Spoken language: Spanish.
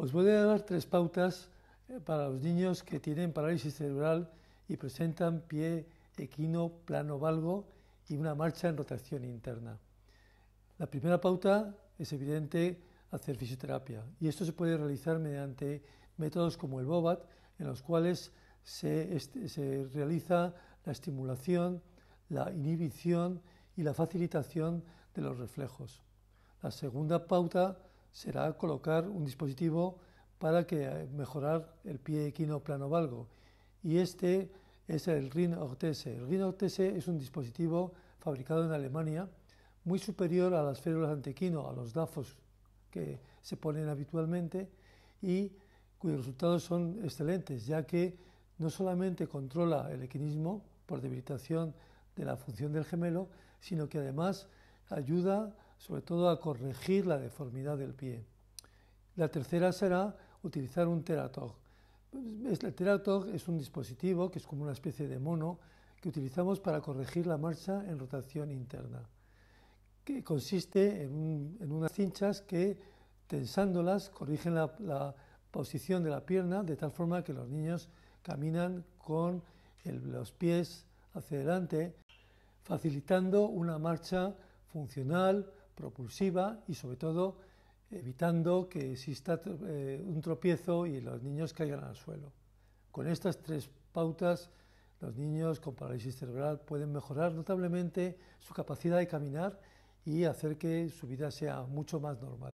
Os voy a dar tres pautas eh, para los niños que tienen parálisis cerebral y presentan pie equino plano valgo y una marcha en rotación interna. La primera pauta es evidente hacer fisioterapia y esto se puede realizar mediante métodos como el BOBAT en los cuales se, se realiza la estimulación, la inhibición y la facilitación de los reflejos. La segunda pauta será colocar un dispositivo para que, eh, mejorar el pie equino plano valgo y este es el RIN Ortese. El RIN Ortese es un dispositivo fabricado en Alemania muy superior a las férulas antequino, a los DAFOS que se ponen habitualmente y cuyos resultados son excelentes, ya que no solamente controla el equinismo por debilitación de la función del gemelo, sino que además ayuda sobre todo a corregir la deformidad del pie. La tercera será utilizar un teratog. El teratog es un dispositivo que es como una especie de mono que utilizamos para corregir la marcha en rotación interna, que consiste en, unas cinchas que tensándolas corrigen la, posición de la pierna de tal forma que los niños caminan con los pies hacia adelante, facilitando una marcha funcional, propulsiva y sobre todo evitando que exista eh, un tropiezo y los niños caigan al suelo. Con estas tres pautas, los niños con parálisis cerebral pueden mejorar notablemente su capacidad de caminar y hacer que su vida sea mucho más normal.